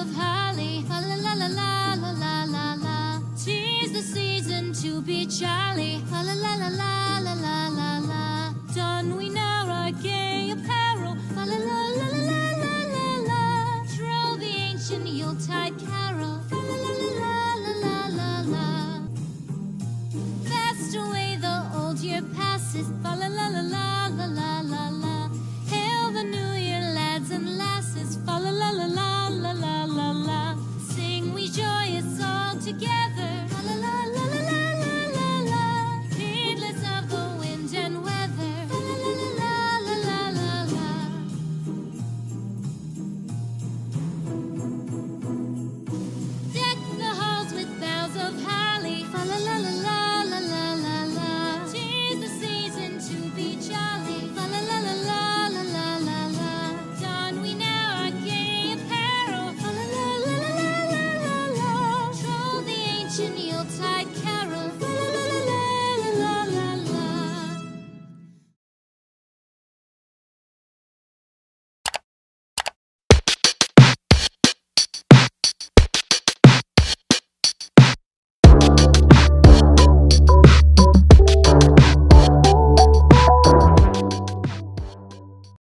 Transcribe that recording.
of holly, la la la la la la la la. Tis the season to be jolly, la la la la la la la la. Don we now our gay apparel, la la la la la la la la. Troll the ancient Yuletide carol, la la la la la la la. Fast away the old year passes, la la la la la. hillside carol.